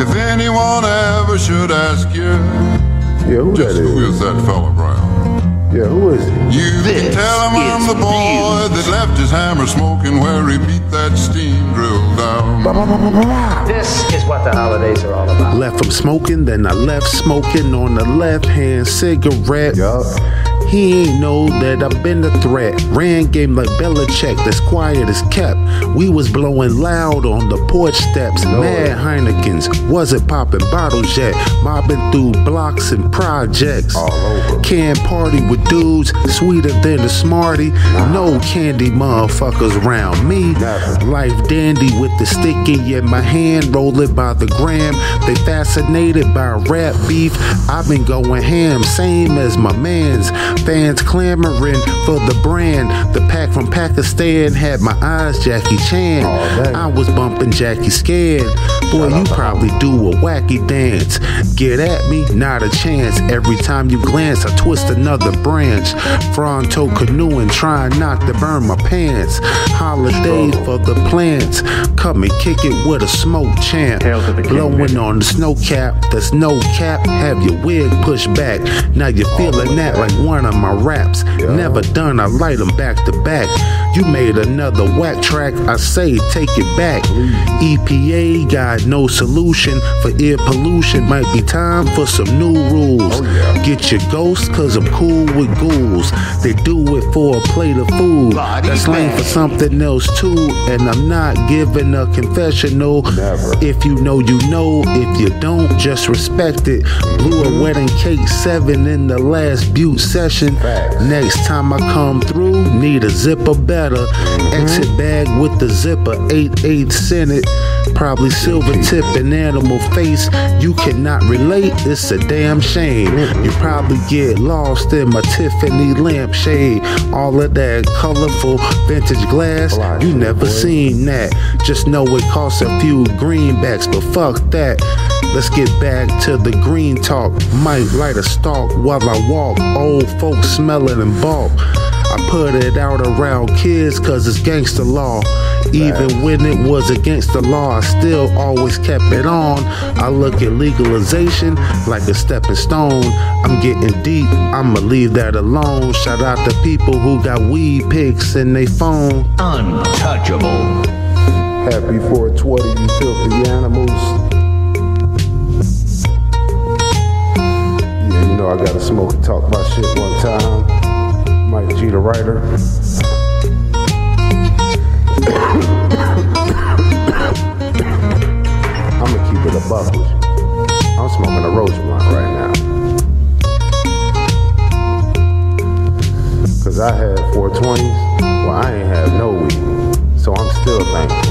If anyone ever should ask you, Yeah, who just that who is? is that fella, Brown? Yeah, who is he? You This tell him I'm the boy that left his hammer smoking where he beat that steam drill down. This is what the holidays are all about. Left from smoking, then I left smoking on the left hand cigarette. Yup. He ain't know that I've been a threat. Ran game like Belichick, that's quiet as kept. We was blowing loud on the porch steps. Mad Heinekens, wasn't popping bottles yet. Mobbing through blocks and projects. All over. Can party with dudes sweeter than a smarty. No candy motherfuckers round me. Never. Life dandy with the stick in my hand, rolling by the gram. They fascinated by rap beef. I've been going ham, same as my man's. Fans clamoring for the brand. The pack from Pakistan had my eyes Jackie Chan. Day. I was bumping Jackie scared. Boy, you probably do a wacky dance. Get at me, not a chance. Every time you glance, I twist another branch. Fronto canoeing, trying not to burn my pants. Holiday for the plants. Come and kick it with a smoke champ. Hail to the king, Blowing on the snow cap. There's no cap. Have your wig pushed back. Now you're feeling that like one of my raps. Never done, I light them back to back. You made another whack track. I say take it back. EPA got no solution for air pollution. Might be time for some new rules. Oh, Get your ghosts, cause I'm cool with ghouls. They do it for a plate of food. Body That's lame for something else too. And I'm not giving a confessional. Never. If you know, you know. If you don't, just respect it. Blew a mm-hmm. wedding cake seven in the last butte session. Facts. Next time I come through, need a zipper Exit bag with the zipper, 8 8 Senate. Probably silver tip and animal face. You cannot relate, it's a damn shame. You probably get lost in my Tiffany lampshade. All of that colorful vintage glass, you never seen that. Just know it costs a few greenbacks, but fuck that. Let's get back to the green talk. Might light a stalk while I walk. Old folks smelling and bulk. I put it out around kids cause it's gangster law. Even when it was against the law, I still always kept it on. I look at legalization like a stepping stone. I'm getting deep, I'ma leave that alone. Shout out to people who got weed pics in they phone. Untouchable. Happy 420, you filthy animals. Yeah, you know I gotta smoke and talk my shit one time. Mike G, the writer. I'm gonna keep it a buck with you. I'm smoking a roach blunt right now. Cause I had 420s, well I ain't have no weed. So I'm still thankful.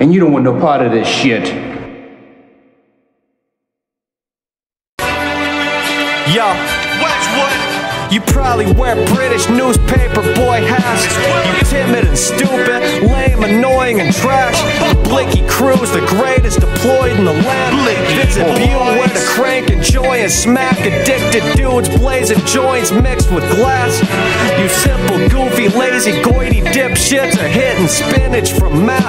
And you don't want no part of this shit. Yo, You probably wear British newspaper boy hats. You timid and stupid, lame, annoying, and trash. Blicky crew's the greatest deployed in the land. Visit Buell to crank, enjoy, and smack addicted dudes blazing joints mixed with glass. You simple, goofy, lazy, goity dipshits are hitting spinach from map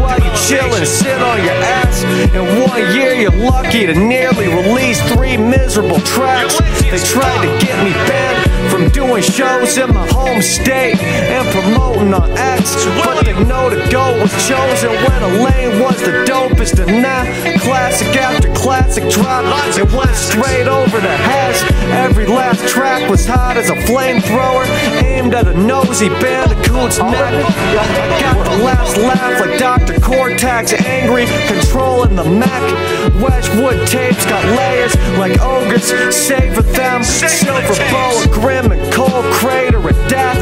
while you chill and sit on your ass. In one year, you're lucky to nearly release three miserable tracks. They tried to get me banned from doing shows in my home state and promoting on X, but they know the go was chosen when Elaine was the dopest, and now classic after classic drop, it went straight over the heads. Every last track was hot as a flamethrower, aimed at a nosy bandicoot's neck. I got the last laugh like Dr. Cortex, angry, controlling the mech. Wedgewood tapes got layers like ogres, savor them. Silver boa, grim and cold crater of death.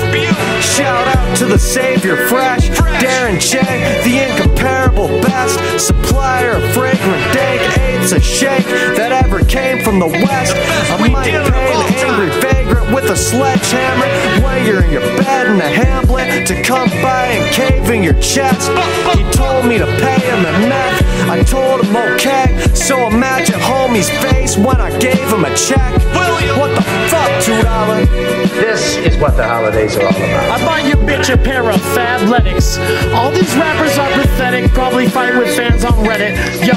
Shout out to the savior fresh, Darren J, the incomparable best supplier of fragrant dank. It's a shake that ever came from the west. I might pay an angry vagrant with a sledgehammer. While you're in your bed in a hamlet to come by and cave in your chest. He told me to pay him in meth. I told him okay. So imagine homie's face when I gave him a check. What the fuck, two dollar? This is what the holidays are all about. I bought your bitch a pair of Fabletics. All these rappers are pathetic, probably fight with fans on Reddit. Yo,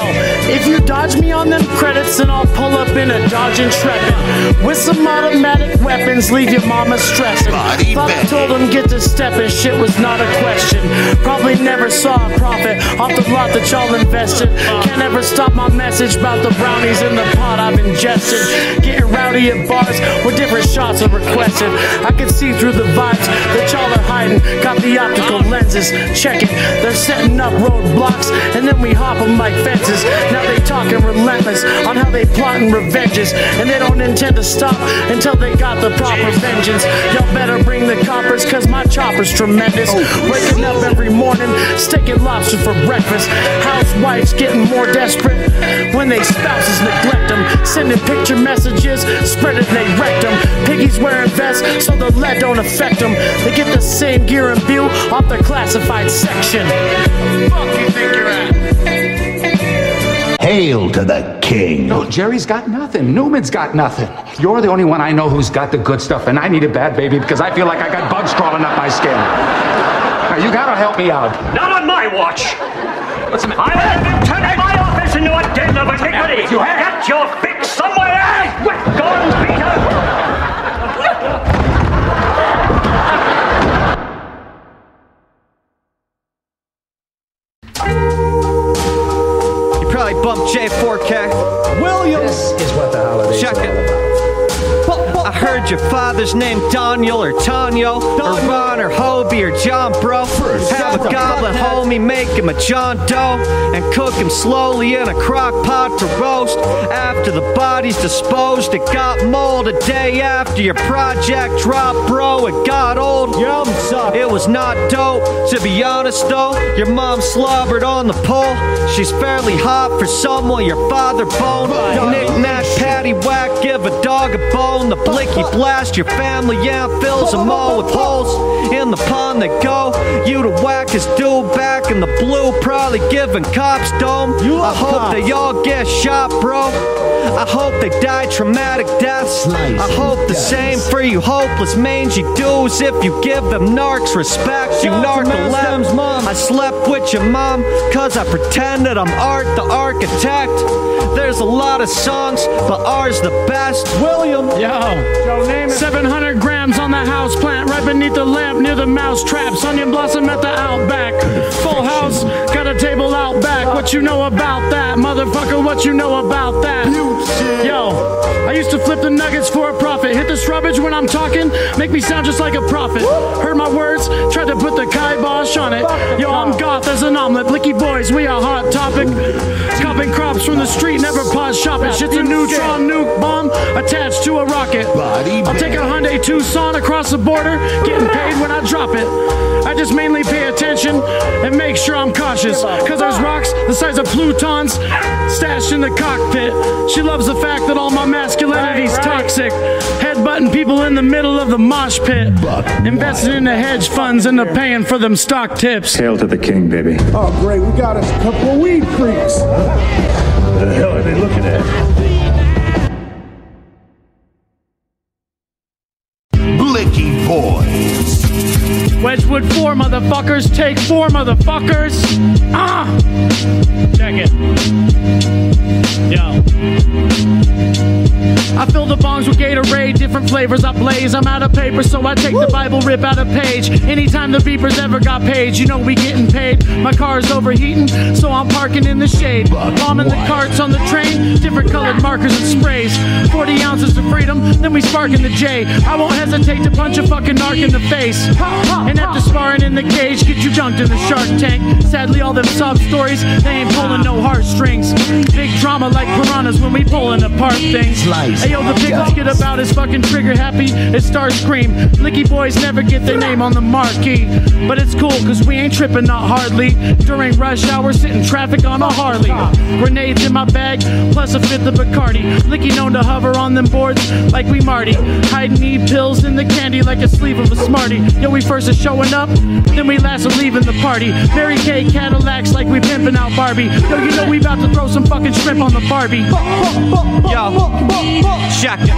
if you dodge me on them credits, then I'll pull up in a Dodge Intrepid. With some automatic weapons, leave your mama stressing. Thought I told him get to stepping, shit was not a question. Probably never saw a profit off the lot that y'all invested. Can't ever stop my message about the brownies in the pot I've ingested. Getting rowdy at bars with different shots are requested. I can see through the vibes that y'all are hiding. Got the optical lenses, check it. They're setting up roadblocks and then we hop them like fences. Now they talking relentless on how they plotting revenges. And they don't intend to stop until they got the proper vengeance. Y'all better bring the coppers cause my chopper's tremendous. Waking up every morning, steak and lobster for breakfast. Housewives getting more desperate when they spouses neglect them. Sending picture messages, spreading they wrecked them. Piggies wearing vests so the lead don't affect them. They get the same gear and view off the classified section. Fuck you think you're at? Hail to the king. No, Jerry's got nothing. Newman's got nothing. You're the only one I know who's got the good stuff, and I need a bad baby because I feel like I got bugs crawling up my skin. Now, you gotta help me out. Not on my watch. What's the matter? I have been turning my office into a den of iniquity. You have? Get your fix somewhere else. You J4K. William! This is what the holidays Check it. Heard your father's name Daniel or Tanyo or Ron or Hobie or John Bro. Have a goblin homie, make him a John Doe and cook him slowly in a crock pot to roast. After the body's disposed, it got mold a day after your project dropped, bro. It got old. Yum suck. It was not dope. To be honest though, your mom slobbered on the pole. She's fairly hot for someone your father boned. Knick knack, patty whack, give a dog a bone. The blicky blast your family, yeah, fills them all with holes. In the pond they go. You the whack his dude back in the blue, probably giving cops dome. I hope they all get shot, bro. I hope they die traumatic deaths. I hope the same for you hopeless mangy dudes if you give them narcs respect. You narcolepts. I slept with your mom cause I pretended I'm Art the architect. There's a lot of songs, but ours the best. William. Yo, Yo name 700 grams on the house plant, right beneath the lamp near the mouse traps. Onion blossom at the outback. Full house, got a table out back. What you know about that, motherfucker? What you know about that? Yo, I used to flip the nuggets for a profit. Hit the shrubage when I'm talking, make me sound just like a prophet. Heard my words, tried to put the kibosh on it. Yo, I'm goth as an omelet. Blicky boys, we a hot topic. Copping crops from the street, never pause shopping. Shit's a neutron nuke bomb attached to a rocket. I'll take a Hyundai Tucson across the border, getting paid when I drop it. I just mainly pay attention and make sure I'm cautious. Cause there's rocks the size of Plutons stashed in the cockpit. She loves the fact that all my masculinity's toxic. Headbutting people in the middle of the mosh pit. Investing in the hedge funds and the paying for them stock tips. Hail to the king, baby. Oh, great. We got us a couple of weed freaks. What The hell are they looking at? Motherfuckers, take 4 motherfuckers. Ah! Check it. Yo. I fill the bongs with Gatorade, different flavors I blaze. I'm out of paper, so I take the Bible, rip out a page. Anytime the beepers ever got paid, you know we getting paid. My car's overheating, so I'm parking in the shade. Bombing the carts on the train, different colored markers and sprays. 40 ounces of freedom, then we spark in the J. I won't hesitate to punch a fucking narc in the face. And after sparring in the cage, get you dunked in the shark tank. Sadly, all them sob stories, they ain't pulling no heartstrings. Big drama like piranhas when we pulling apart things. Hey yo, the piglets get about is fucking trigger happy as Starscream. Blicky boys never get their name on the marquee. But it's cool, cause we ain't tripping, not hardly. During rush hour, sitting traffic on a Harley. Grenades in my bag, plus a fifth of Bacardi. Blicky known to hover on them boards like we Marty. Hiding need pills in the candy like a sleeve of a Smartie. Yo, we first is showing up, then we last are leaving the party. Mary Kay Cadillacs like we pimping out Barbie. Yo, you know we about to throw some fucking shrimp on the Barbie. Yo, it.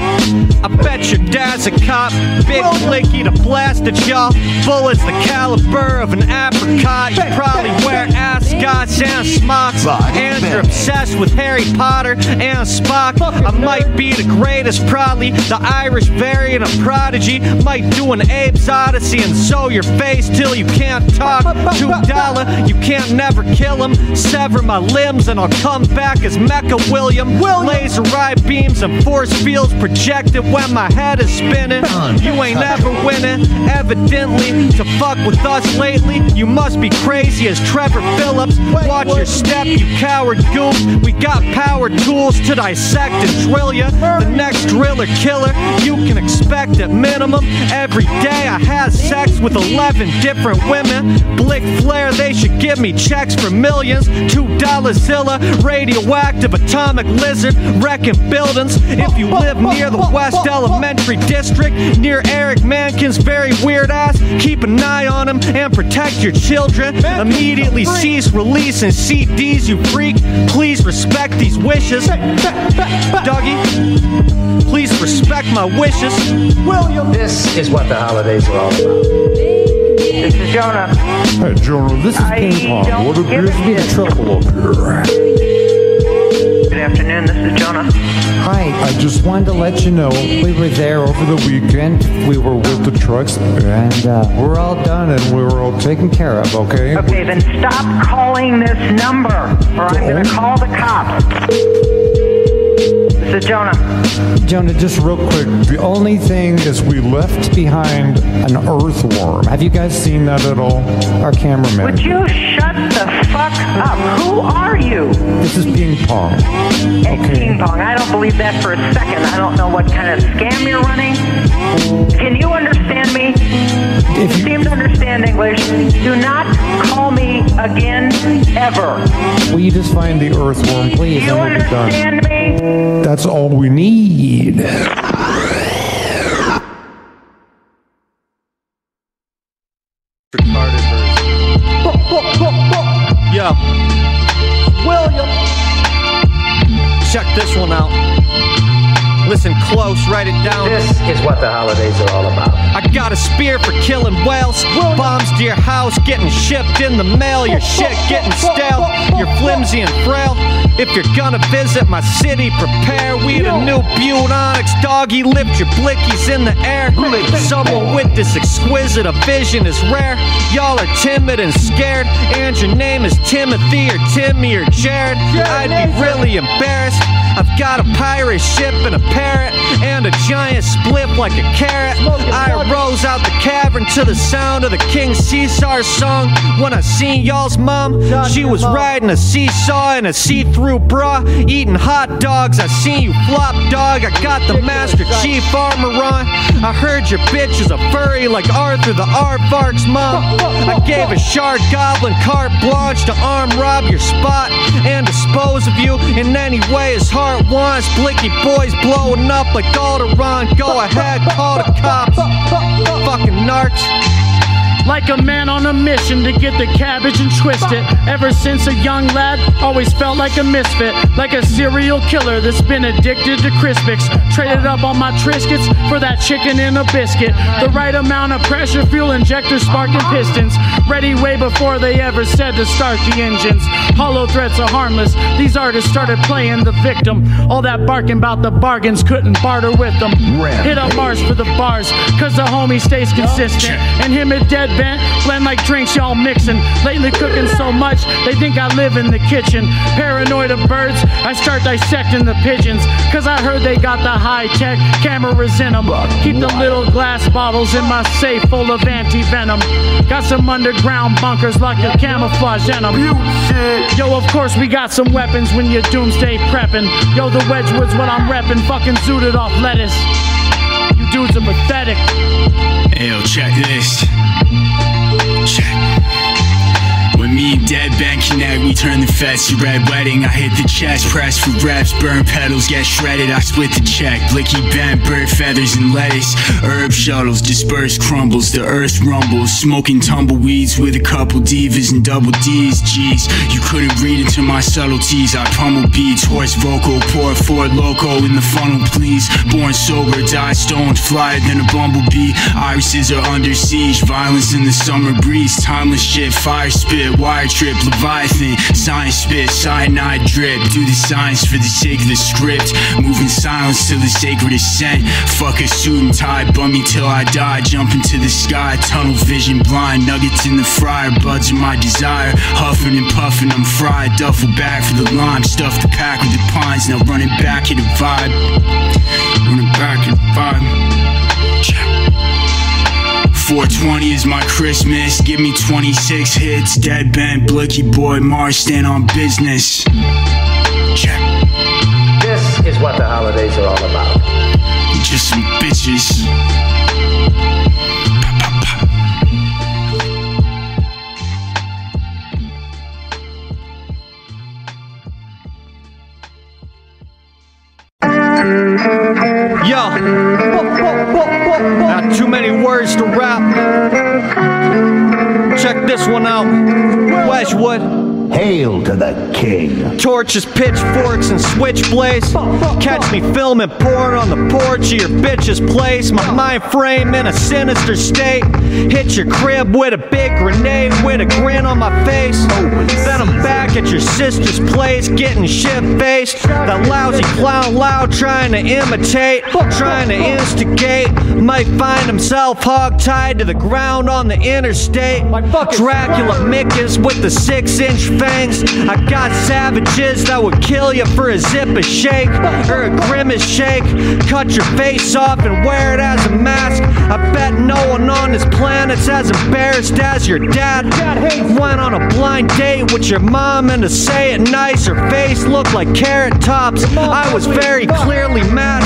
I bet your dad's a cop. Big blicky to blast at y'all. Bullets the caliber of an apricot. You probably wear ascots and smocks. And you're obsessed with Harry Potter and Spock. I might be the greatest, probably the Irish variant of Prodigy. Might do an Abe's Oddysee and sew your face till you can't talk. Two dollar, you can't never kill him. Sever my limbs and I'll come back as Mecha William. Laser eye beams and force fields projected when my head is spinning. You ain't ever winning. Evidently, to fuck with us lately, you must be crazy as Trevor Philips. Watch your step, you coward goof. We got power tools to dissect and drill ya. The next driller killer you can expect at minimum. Every day I had sex with 11 different women. Blick flare, they should give me checks for millions. Two dollar Zilla, radioactive atomic lizard, wrecking buildings. If you live near the West Elementary District, near Eric Mankin's very weird ass, keep an eye on him and protect your children. Immediately cease releasing CDs, you freak. Please respect these wishes. Dougie, please respect my wishes. William. This is what the holidays are all about. This is Jonah. Hey, Jonah, this is I Ping Pong. What appears a to be the trouble up here? Good afternoon. This is Jonah. Hi, I just wanted to let you know we were there over the weekend. We were with the trucks, and uh, we're all done and we were all taken care of, okay? Okay, then stop calling this number, or I'm going to call the cops. This is Jonah. Jonah, just real quick, the only thing is we left behind an earthworm. Have you guys seen that at all? Our cameraman. Would you shut the fuck up? Who are you? This is ping pong. Hey, Ping Pong, I don't believe that for a second. I don't know what kind of scam you're running. Can you understand me? You seem to understand English. Do not call me again, ever. Will you just find the earthworm, please, Do you and we'll be done. understand me? That's all we need. Listen close, write it down. This is what the holidays are all about. I got a spear for killing whales. Bombs to your house getting shipped in the mail. Your shit getting stale. You're flimsy and frail. If you're gonna visit my city, prepare. We a new Onyx doggy. Lift your blickies in the air. Someone with this exquisite a vision is rare. Y'all are timid and scared. And your name is Timothy or Timmy or Jared. I'd be really embarrassed. I've got a pirate ship and a parrot and a giant spliff like a carrot. I rose out the cavern to the sound of the King Caesar song. When I seen y'all's mom, she was riding a seesaw in a see-through bra, eating hot dogs. I seen you flop dog. I got the Master Chief armor on. I heard your bitch is a furry like Arthur the Aardvark's mom. I gave a shard goblin carte blanche to arm rob your spot and dispose of you in any way his heart wants. Blicky boys blowing up like Alderaan. Go ahead, call the cops. Fucking narcs. Like a man on a mission to get the cabbage and twist it. Ever since a young lad, always felt like a misfit. Like a serial killer that's been addicted to Crispix. Traded up all my Triscuits for that chicken and a biscuit. The right amount of pressure, fuel injectors, sparking pistons. Ready way before they ever said to start the engines. Hollow threats are harmless. These artists started playing the victim. All that barking about the bargains couldn't barter with them. Hit up Mars for the bars, cause the homie stays consistent. And him and Dead Bent blend like drinks y'all mixing. Lately cooking so much, they think I live in the kitchen. Paranoid of birds, I start dissecting the pigeons. Cause I heard they got the high tech cameras in them. Keep the little glass bottles in my safe full of anti venom. Got some underground bunkers like a camouflage in them. Yo, of course we got some weapons when you're doomsday prepping. Yo, the Wedgewood's what I'm repping, fucking zooted off lettuce. You dudes are pathetic. Hey, yo, check this. Check. Me Dead Band connect, we turn the fest to red wedding. I hit the chest, press for reps, burn pedals, get shredded. I split the check, blicky bent, bird feathers and lettuce. Herb shuttles, disperse crumbles, the earth rumbles. Smoking tumbleweeds with a couple divas and double D's. G's, you couldn't read into my subtleties. I pummel beats, hoarse vocal, pour Four Loko in the funnel, please. Born sober, die stoned, flyer than a bumblebee. Irises are under siege, violence in the summer breeze. Timeless shit, fire spit, wire trip, Leviathan. Science spit, cyanide drip. Do the science for the sake of the script. Moving silence till the sacred ascent. Fuck a suit and tie, bum me till I die. Jump into the sky, tunnel vision blind. Nuggets in the fryer, buds are my desire. Huffing and puffing, I'm fried. Duffel bag for the lime. Stuff the pack with the pines. Now running back in the vibe. Running back at the vibe. Check. 420 is my Christmas. Give me 26 hits. Dead bent, blicky boy, Mars stand on business. Check. This is what the holidays are all about. Just some bitches. Westwood. Hail to the king. Torches, pitchforks, and switchblades. Catch me filming porn on the porch of your bitch's place. My mind frame in a sinister state. Hit your crib with a big grenade with a grin on my face. Then I'm back at your sister's place getting shit faced. That lousy clown loud trying to imitate, trying to instigate. Might find himself hog tied to the ground on the interstate. Dracula Mickens with the six inch I got savages that would kill you for a zip a shake or a grimace shake. Cut your face off and wear it as a mask. I bet no one on this planet's as embarrassed as your dad. Went on a blind date with your mom and to say it nice, her face looked like carrot tops. I was very clearly mad.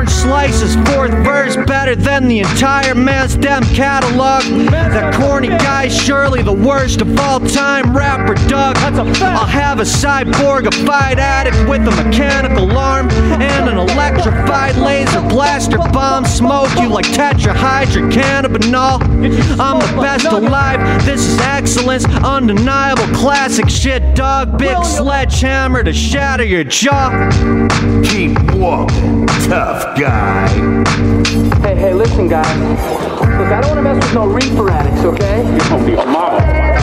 Orange Slice's fourth verse better than the entire Man's Dem catalog. That corny guy, surely the worst of all time rapper Doug. I'll have a cyborgified addict with a mechanical arm and an electrified laser blaster bomb. Smoke you like tetrahydrocannabinol. I'm the best alive. This is excellence, undeniable classic shit, dog. Big sledgehammer to shatter your jaw. Keep walking, tough guy. Hey, hey, listen, guys. Look, I don't want to mess with no reefer addicts, okay? You're going to be a model.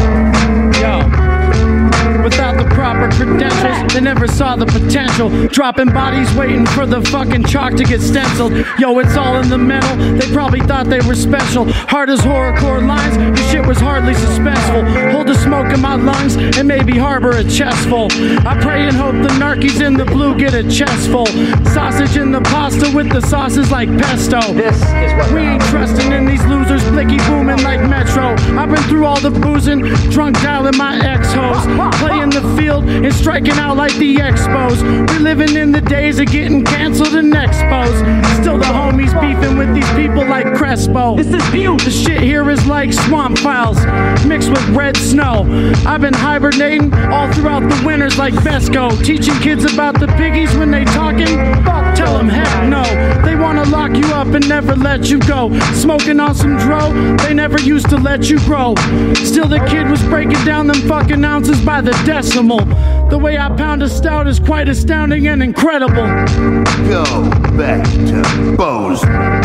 Credentials, they never saw the potential. Dropping bodies waiting for the fucking chalk to get stenciled. Yo, it's all in the mental. They probably thought they were special. Hard as horrorcore lines, your shit was hardly suspenseful. Hold the smoke in my lungs and maybe harbor a chest full. I pray and hope the narkies in the blue get a chest full. Sausage in the pasta with the sauces like pesto. This is what we ain't trusting in these losers, blicky booming like Metro. I've been through all the boozing, drunk dialing my ex hoes. Playing the field and striking out like the Expos. we're living in the days of getting canceled and exposed. Still the homies beefing with these people like Crespo. This is view. The shit here is like swamp files mixed with red snow. I've been hibernating all throughout the winters like Fesco. Teaching kids about the piggies when they talking. Tell them heck no. They wanna lock you up and never let you go. Smoking on some dro, they never used to let you grow. Still the kid was breaking down them fucking ounces by the decimal. The way I pound a stout is quite astounding and incredible. Go back to Bozeman.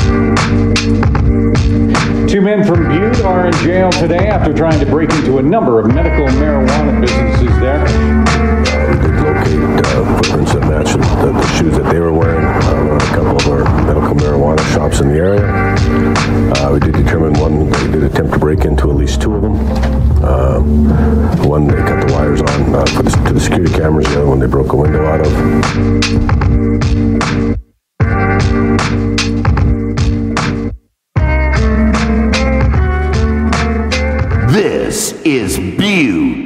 Two men from Butte are in jail today after trying to break into a number of medical marijuana businesses there. Uh, footprints that match the, the, shoes that they were wearing uh, a couple of our medical marijuana shops in the area. Uh, we did determine one, they did attempt to break into at least two of them. Uh, one they cut the wires on uh, the, to the security cameras, the other one they broke a window out of. This is Butte.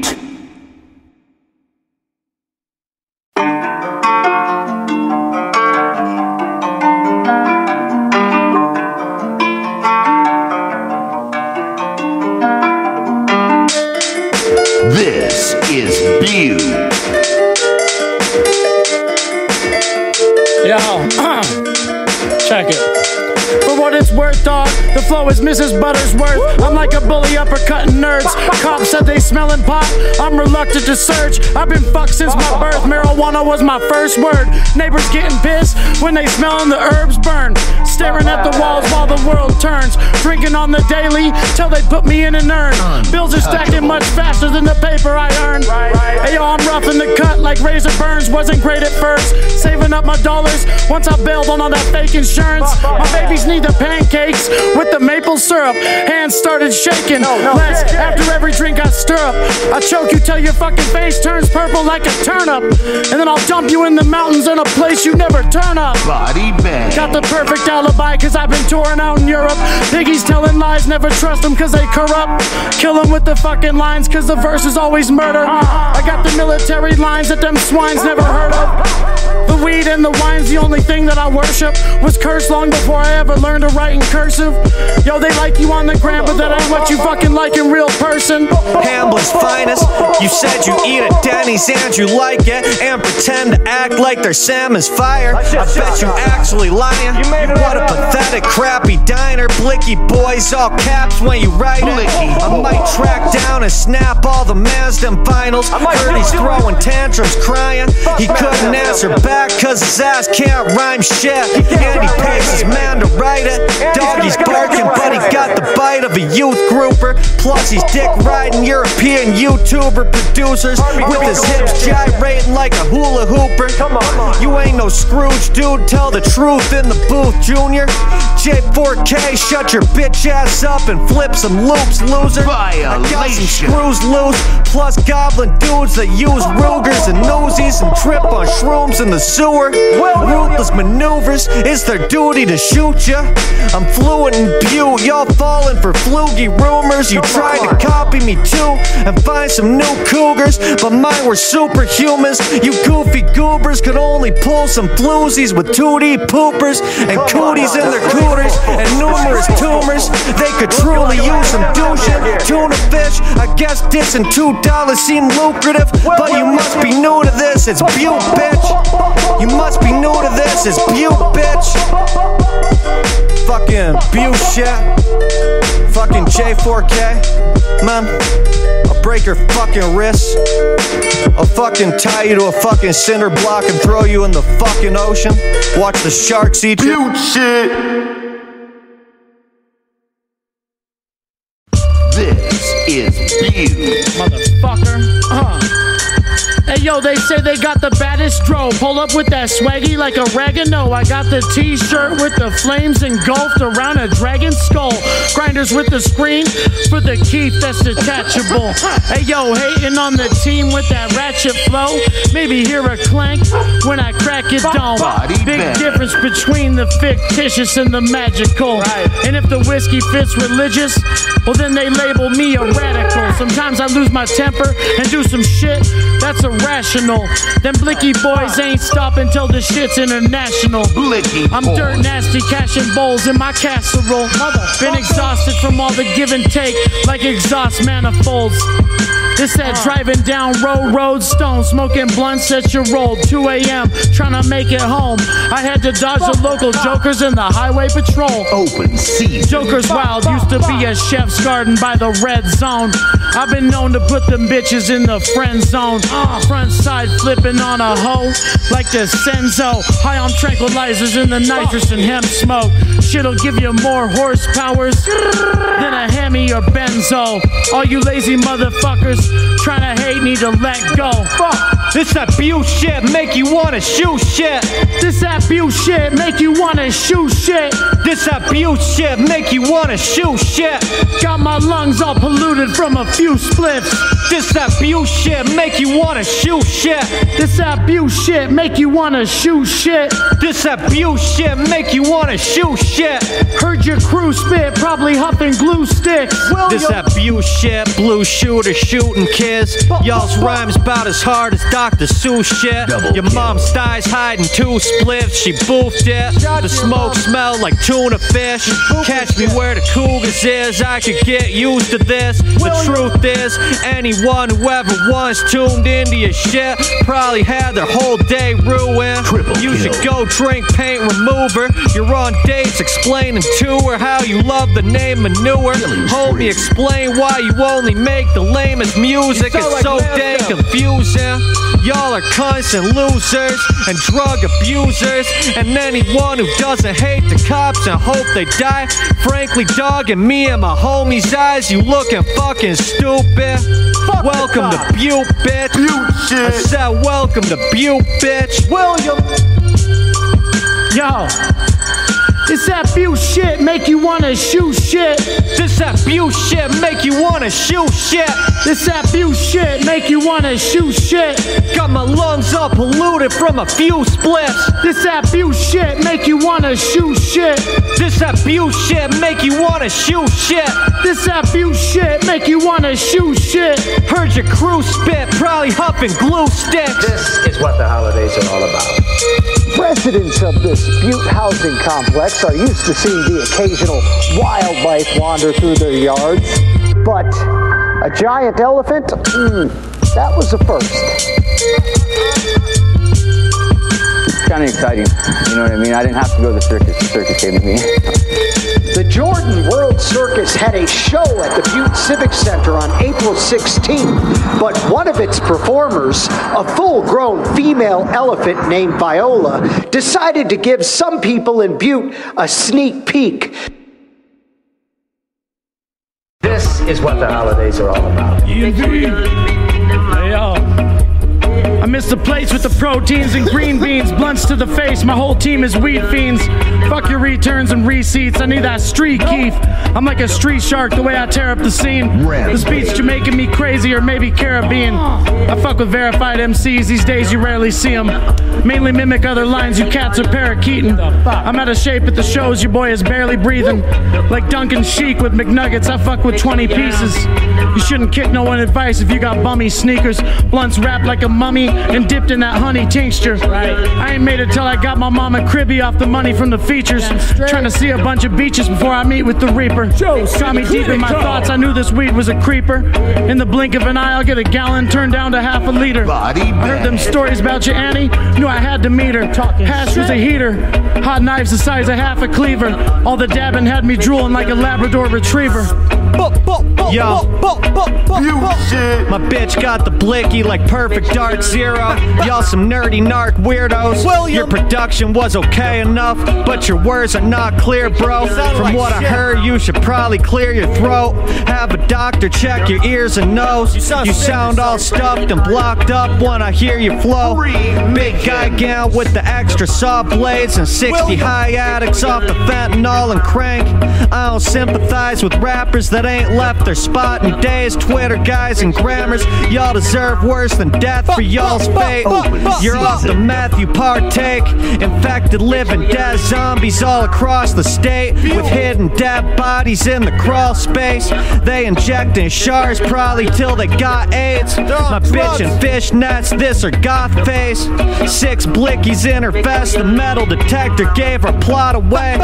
I've Marijuana was my first word. Neighbors getting pissed when they smelling the herbs burn. Staring at the walls while the world turns. Drinking on the daily till they put me in an urn. Bills are stacking much faster than the paper I earn. Hey I'm rough in the cut like razor burns. Wasn't great at first. Saving up my dollars once I bailed on all that fake insurance. My babies need the pancakes with the maple syrup. Hands started shaking. Less after every drink I stir up. I choke you till your fucking face turns purple like a turnip. And then I'll dump you in the mountains in a place you never turn up. Body bag. Got the perfect alibi cause I've been touring out in Europe. Piggies telling lies, never trust them cause they corrupt. Kill them with the fucking lines cause the verse is always murder. I got the military lines that them swines never heard of. The weed and the wine's the only thing that I worship. Was cursed long before I ever learned to write in cursive. Yo, they like you on the gram, but that ain't what you fucking like in real person. Hamlin's finest. You said you eat at Denny's and you like it, and pretend to act like their salmon's fire. I bet you actually lying. What a pathetic, crappy diner. Blicky boys, all caps when you write it. I might track down and snap all the Mazda vinyls. Heard he's throwing tantrums, crying. He couldn't answer back cause his ass can't rhyme shit. And he pays his man to write it. Doggy's barking, but he got the bite of a youth grouper. Plus, he's dick riding European YouTuber producers with his hips gyrating like a hula hooper. Come on, you ain't no Scrooge, dude. Tell the truth in the booth, Junior. J4K, shut your bitch ass up and flip some loops, loser. Violation. I got some screws loose, plus goblin dudes that use Rugers and Uzis and trip on shrooms in the sewer. Ruthless maneuvers, it's their duty to shoot ya. I'm fluent in butte, y'all falling for flugy rumors. You tried to copy me too and find some new cougars, but mine were superhumans. You goofy goobers could only pull some floozies with 2D poopers and cooties in their cooters and numerous tumors. They could truly use some douching. Tuna fish, I guess dissing two dollars seem lucrative, but you must be new to this. It's Butte, bitch. You must be new to this. It's Butte, bitch. Fucking Butte shit. Fucking J4K. Man, I'll break your fucking wrists. I'll fucking tie you to a fucking cinder block and throw you in the fucking ocean. Watch the sharks eat you. Butte shit. Butte. Motherfucker. Uh. Yo, they say they got the baddest dro. Pull up with that swaggy like oregano. I got the t-shirt with the flames engulfed around a dragon skull. Grinders with the screen for the keef that's detachable. Hey yo, hating on the team with that ratchet flow. Maybe hear a clank when I crack it down. Big difference between the fictitious and the magical. And if the whiskey fits religious, well then they label me a radical. Sometimes I lose my temper and do some shit that's irrational. Them blicky boys ain't stopping till the shit's international. Blicky I'm dirt nasty, cashing bowls in my casserole. Mother Been exhausted from all the give and take, like exhaust manifolds. This that driving down road road stone, smoking blunts at your roll. 2 a.m. trying to make it home. I had to dodge the local jokers in the highway patrol. Open season. Jokers Wild used to be a chef's garden by the red zone. I've been known to put them bitches in the friend zone. Front side flipping on a hoe like the Senzo. High on tranquilizers in the nitrous and hemp smoke. Shit'll give you more horsepowers than a Hemi or Benzo. All you lazy motherfuckers trying to hate need to let go. Fuck. This Butte shit make you wanna shoot shit. This Butte shit make you wanna shoot shit. This Butte shit make you wanna shoot shit. Got my lungs all polluted from a few spliffs. This Butte shit make you wanna shoot shit. This Butte shit make you wanna shoot shit. This Butte shit make you wanna shoot shit. Heard your crew spit, probably huffing glue sticks. This that Butte shit, blue shooter shooting shooting kids. Y'all's rhymes about as hard as Dr. Seuss shit. Your mom's thighs hiding two spliffs, she boofed it. The smoke smelled like tuna fish. Catch me where the cougars is, I could get used to this. The truth is, anyone who ever once tuned into your shit probably had their whole day ruined. You should go drink paint remover. You're on dates explaining to her how you love the name manure. Homie, explain why you only make the lamest music. You is so like Lance dang confusing. Y'all are constant losers and drug abusers. And anyone who doesn't hate the cops and hope they die. Frankly, dog, in me and my homies' eyes, you looking fucking stupid. welcome to Butte, bitch. Butte shit. I said, welcome to Butte, bitch. William. Yo. That Butte shit make you wanna shoot shit. This Butte shit make you wanna shoot shit. This Butte shit make you wanna shoot shit. Got my lungs all polluted from a few splits. This Butte shit make you wanna shoot shit. This Butte shit make you wanna shoot shit. This Butte shit make you wanna shoot shit. Heard your crew spit, probably huffing glue sticks. This is what the holidays are all about. Residents of this Butte housing complex are used to seeing the occasional wildlife wander through their yards, but a giant elephant? Mm, that was a first. Kind of exciting. You know what I mean? I didn't have to go to the circus. The circus came to me. The Jordan World Circus had a show at the Butte Civic Center on April 16th, but one of its performers, a full grown female elephant named Viola, decided to give some people in Butte a sneak peek. This is what the holidays are all about. Hey, yo. I miss the plates with the proteins and green beans, blunts to the face. My whole team is weed fiends. Fuck your returns and receipts. I need that street Keith. I'm like a street shark the way I tear up the scene. This beat's Jamaican me crazy or maybe Caribbean. I fuck with verified MCs. These days you rarely see them. Mainly mimic other lines you cats are parakeeting. I'm out of shape at the shows. Your boy is barely breathing. Like Duncan Sheik with McNuggets. I fuck with 20 pieces. You shouldn't kick no one advice if you got bummy sneakers. Blunts wrapped like a mummy and dipped in that honey tincture. Right. I ain't made it till I got my mama cribby off the money from the features. Trying to see a bunch of beaches before I meet with the reaper. Joe, Got me deep in my thoughts. I knew this weed was a creeper. In the blink of an eye, I'll get a gallon turned down to half a liter. I heard them stories about you, Annie. Knew I had to meet her. Hash was a heater. Hot knives the size of half a cleaver. All the dabbing had me drooling like a Labrador retriever. Yo, my bitch got the blicky like perfect dark zero. Y'all some nerdy narc weirdos. Your production was okay enough, but your words are not clear, bro. From what I heard, you should probably clear your throat. Have a doctor check your ears and nose. You sound all stuffed and blocked up when I hear you flow. Big guy gown with the extra saw blades and 60 high addicts off the fentanyl and crank. I don't sympathize with rappers that ain't left their spot in days. Twitter guys and grammars, y'all deserve worse than death for y'all's fate. You're off the meth you partake. Infected living dead zombies all across the state with hidden dead bodies in the crawl space. They injecting shards probably till they got AIDS. My bitch in fishnets, this her goth face. Six blickies in her vest, the metal detector gave her plot away.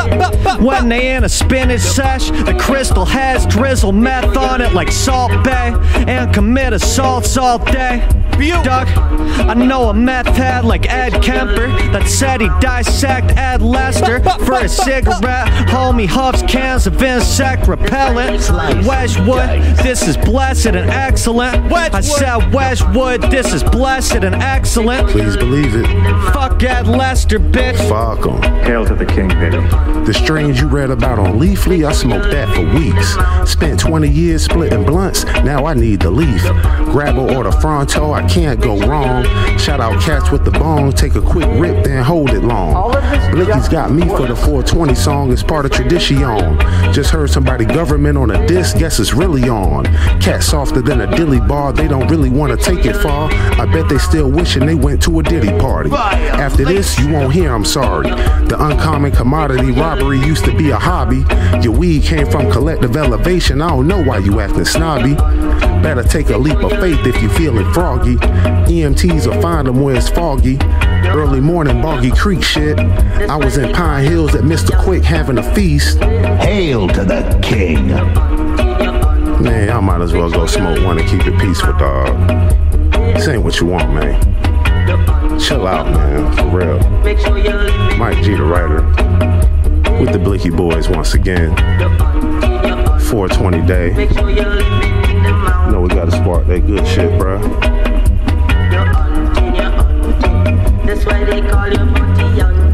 When they in a spinach sesh, the crystal has drizzle meth on it like Salt Bay and commit assaults all day. Doug, I know a meth head like Ed Kemper that said he'd dissect Ed Lester for a cigarette. Homie huffs cans of insect repellent. Wedgewood, this is blessed and excellent. I said Wedgewood, this is blessed and excellent. Please believe it. Fuck Ed Lester, bitch. Fuck him. Hail to the king, baby. The strains you read about on Leafly, I smoked that for weeks. Spent 20 years splitting blunts, now I need the leaf. Grab or order Fronto, I can't go wrong. Shout out cats with the bong, take a quick rip, then hold it long. Blicky's got me for the 420 song, it's part of tradition. Just heard somebody government on a disc, guess it's really on. Cat softer than a dilly bar, they don't really wanna take it far. I bet they still wishing they went to a Diddy party. After this, you won't hear I'm sorry. The uncommon commodity robbery used to be a hobby. Your weed came from collective elevation, I don't know why you acting snobby. Better take a leap of faith if you feeling froggy. EMTs will find them where it's foggy. Early morning, Boggy Creek shit. I was in Pine Hills at Mr. Quick having a feast. Hail to the king. Man, I might as well go smoke one and keep it peaceful, dog. This ain't what you want, man. Chill out, man, for real. Mike G, the writer, with the Blicky Boys once again. 420 day. Know we gotta spark that good shit, bruh. That's why they call you Booty Hunter.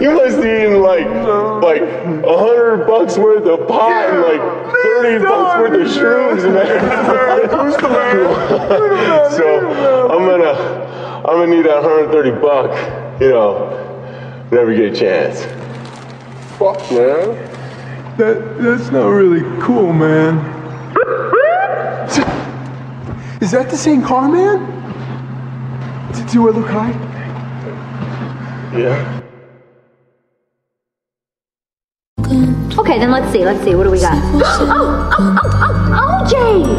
You must eating like like a hundred bucks worth of pot and like thirty bucks worth of shrooms, man. so I'm gonna I'm gonna need that 130 buck, you know, whenever you get a chance. Fuck man. That that's not really cool, man. Is that the same car, man? Do, do I look high? Yeah. Okay, then let's see. Let's see. What do we got? Oh, oh, oh, oh, OJ!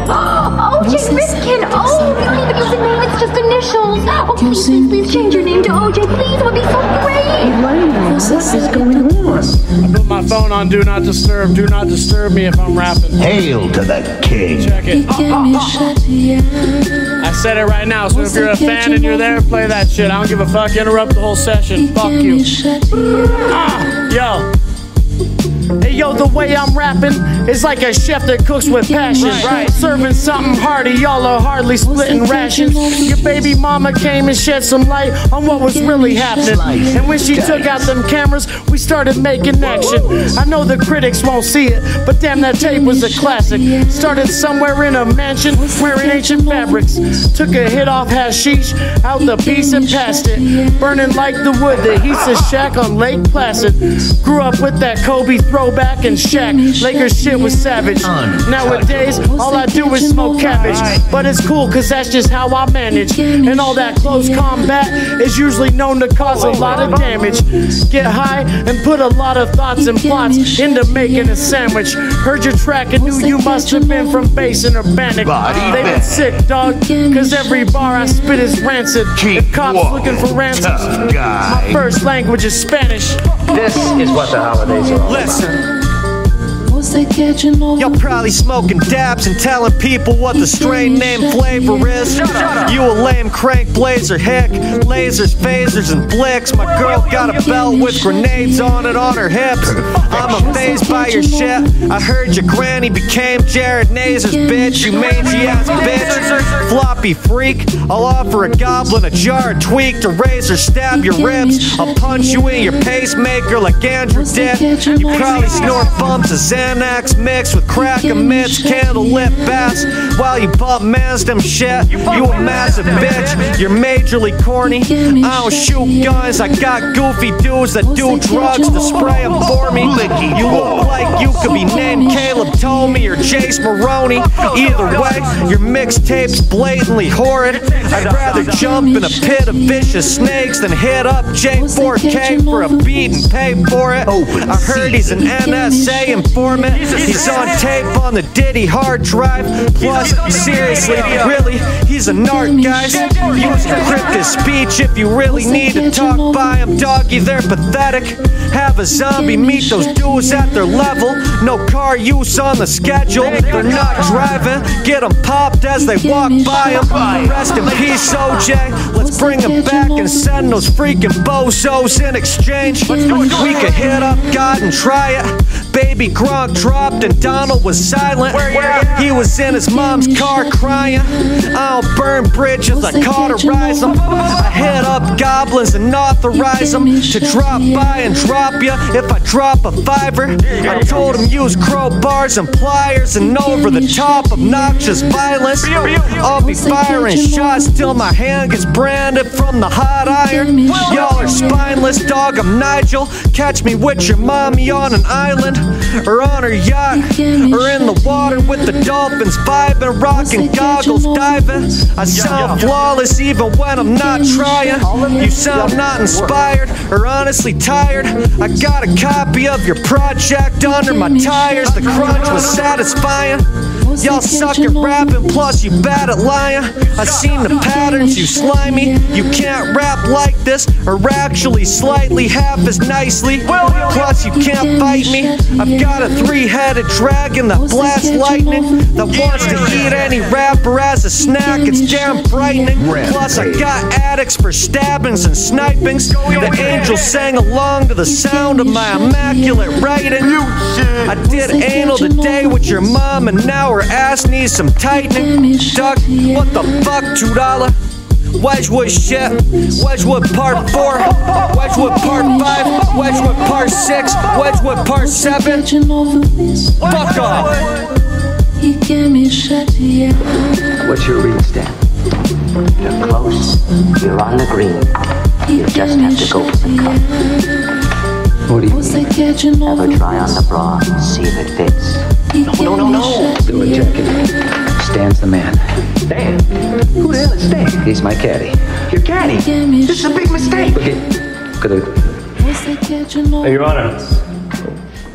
OJ Rifkin! Oh, we don't even use a name. It's just initials. Oh, please, please, please change your name to OJ. Please, it would be so great. What is going on? I put my phone on Do Not Disturb. Do not disturb me if I'm rapping. Hail to the king. Check it. I said it right now, so if you're a fan and you're there, play that shit. I don't give a fuck. Interrupt the whole session. Fuck you. Ah, yo. Hey yo, the way I'm rapping is like a chef that cooks with passion. Right. Serving something hearty, y'all are hardly splitting rations. Your baby mama came and shed some light on what was really happening. And when she took out them cameras, we started making action. I know the critics won't see it, but damn, that tape was a classic. Started somewhere in a mansion wearing ancient fabrics. Took a hit off hashish, out the piece and passed it. Burning like the wood that heats a shack on Lake Placid. Grew up with that Kobe throwback and Shaq. Lakers shit was savage. Nowadays, all I do is smoke cabbage. But it's cool, cause that's just how I manage. And all that close combat is usually known to cause a lot of damage. Get high and put a lot of thoughts and plots into making a sandwich. Heard your track and knew you must have been from Basin or Bannock. They been sick, dog, cause every bar I spit is rancid. If cops looking for ransoms, my first language is Spanish. This is what the holidays are all Listen. Y'all probably smoking dabs and telling people what the strain name flavor is. You a lame crank blazer hick, lasers, phasers, and blicks. My girl got a belt with grenades on it on her hips. I'm amazed by your shit. I heard your granny became Jared Nazer's bitch. You mangy ass bitch. Floppy freak. I'll offer a goblin a jar, tweak to razor, stab your ribs. I'll punch you in your pacemaker like Andrew did. You probably snort bumps of Xanax mixed with crack and mitts, candle lit bass while you bump Mazdam shit. You a massive bitch. You're majorly corny. I don't shoot guns. I got goofy dudes that do drugs to spray them for me. You look like you could be named Caleb Tomey or Jace Maroney. Either way, your mixtape's blatantly horrid. I'd rather jump in a pit of vicious snakes than hit up J4K for a beat and pay for it. I heard he's an NSA informant. He's on tape on the Diddy hard drive. Plus, seriously, really, he's a narc, guys. Use encrypted speech if you really need to talk by him, doggy. They're pathetic. Have a zombie meet those dudes at their level. No car use on the schedule. They're not driving. Get them popped as they walk by him. Rest in peace, OJ. Let's bring him back and send those freaking bozos in exchange. We could hit up God and try it. Baby Gronk dropped and Donald was silent. He was in his mom's car crying. I'll burn bridges, I cauterize them. I hit up goblins and authorize them to drop by and drop ya if I drop a fiver. I told him use crowbars and pliers and over the top obnoxious violence. I'll be firing shots till my hand gets branded from the hot iron. Y'all are spineless, dog. I'm Nigel. Catch me with your mommy on an island or on her yacht or in the water with the dolphins vibing, rocking goggles, diving. I sound flawless even when I'm not trying. You sound not inspired or honestly tired. I got a copy of your project under my tires. The crunch was satisfying. Y'all suck at rapping, plus you bad at lying. I seen the patterns, you slimy. You can't rap like this, or actually slightly half as nicely. Plus you can't fight me. I've got a three-headed dragon that blasts lightning, that wants to eat any rapper as a snack. It's damn frightening. Plus I got addicts for stabbings and snipings. The angels sang along to the sound of my immaculate writing. I did anal today with your mom, and now her ass needs some tightening. Duck, what the fuck, two dollar? Wedgewood shit, Wedgewood part four, Wedgewood part five, Wedgewood part six, Wedgewood part seven. Fuck off. What's your read stat? You're close. You're on the green. You just have to go for the cup. What do you mean? Ever try on the bra, see if it fits. No, no, no, no. Do it, Jackie. Stan's the man. Stan? Who the hell is Stan? He's my caddy. Your caddy? This is a big mistake. Look at, look at the Your Honor,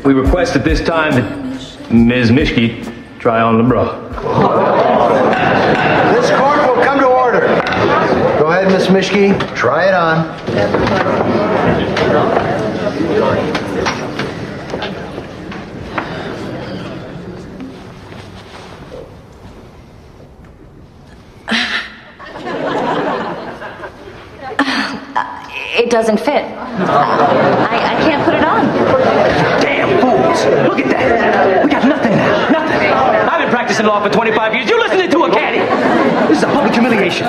we request at this time that Ms. Mischke try on the bra. This court will come to order. Go ahead, Miss Mischke. Try it on. It doesn't fit. I, I can't put it on. Damn fools! Look at that! We got nothing now. Nothing. I've been practicing law for 25 years. You're listening to a caddy. This is a public humiliation.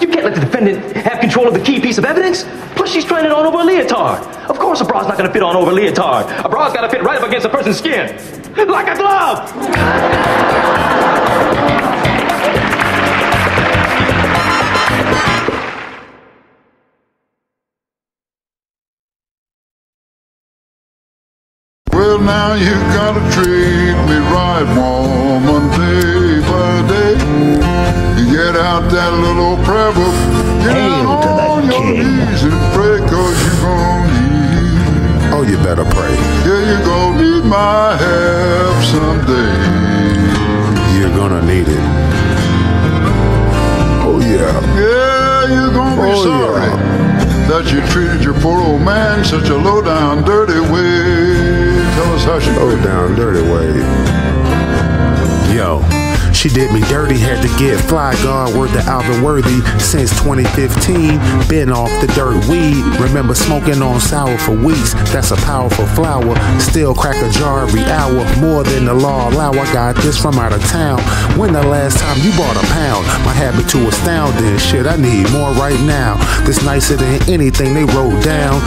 You can't let the defendant have control of the key piece of evidence. Plus, she's trying it on over a leotard. Of course, a bra's not to fit on over a leotard. A bra's got to fit right up against a person's skin, like a glove. Now you gotta treat me right, woman, day by day. You get out that little prayer book, get Hail on your king. knees and pray, cause you're gonna need. Oh, you better pray. Yeah, you're gonna need my help someday. You're gonna need it. Oh, yeah. Yeah, you're gonna be Oh, sorry yeah. that you treated your poor old man such a low down, dirty way. How she Low down, dirty way. Yo. She did me dirty, had to get fly gone word to Alvin Worthy since 2015. Been off the dirt weed. Remember smoking on sour for weeks. That's a powerful flower. Still crack a jar every hour. More than the law allow. I got this from out of town. When the last time you bought a pound? My habit to astounding. Shit, I need more right now. This nicer than anything they wrote down.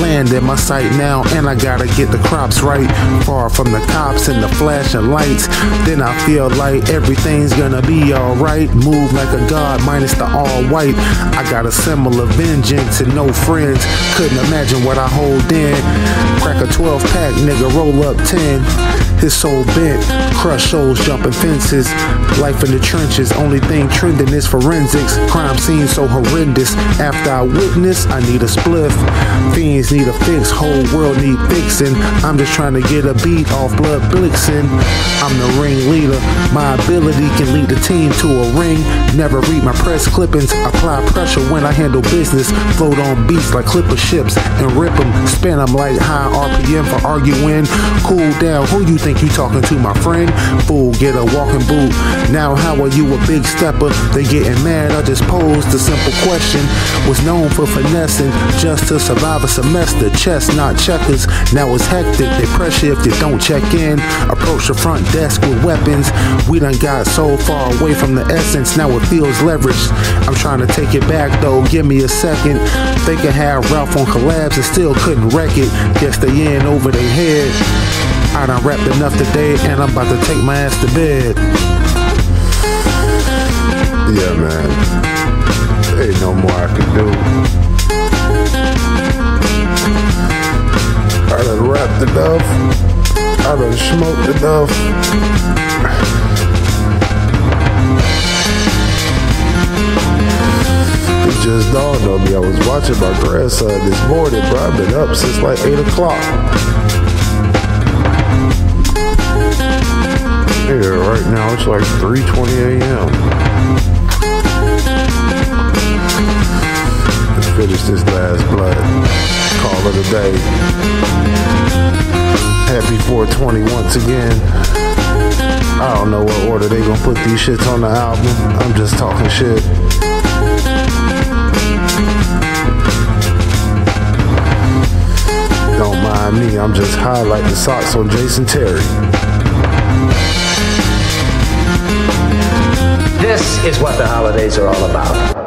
Land in my sight now, and I gotta get the crops right. Far from the cops and the flashing lights. Then I feel like everything's gonna be alright. Move like a god, minus the all white. I got a similar vengeance and no friends. Couldn't imagine what I hold in. Crack a 12 pack, nigga, roll up 10. His soul bent, crush souls, jumping fences. Life in the trenches, only thing trending is forensics. Crime scene so horrendous. After I witness, I need a spliff. Fiends need a fix, whole world need fixing. I'm just trying to get a beat off Bloodblixing. I'm the ringleader, my ability can lead the team to a ring. Never read my press clippings. Apply pressure when I handle business. Float on beats like clipper ships and rip them. Spin them like high RPM for arguing. Cool down. Who you think you talking to, my friend? Fool, get a walking boot. Now how are you a big stepper? They getting mad. I just posed a simple question. Was known for finessing just to survive a semester. Chess, not checkers. Now it's hectic. They pressure if you don't check in. Approach the front desk with weapons. We done got so far away from the essence. Now it feels leveraged. I'm trying to take it back though. Give me a second. Thinking have Ralph on collabs and still couldn't wreck it. Guess they in over their head. I done rapped enough today and I'm about to take my ass to bed. Yeah, man. Ain't no more I can do. I done rapped enough. I done smoked enough. Just dawned on me. I was watching my grandson this morning, bro. I've been up since like 8 o'clock. Yeah, right now it's like 3.20 a.m. Let's finish this last blood. Call it a day. Happy 420 once again. I don't know what order they gonna put these shits on the album. I'm just talking shit. Me, I'm just high like the socks on Jason Terry. This is what the holidays are all about.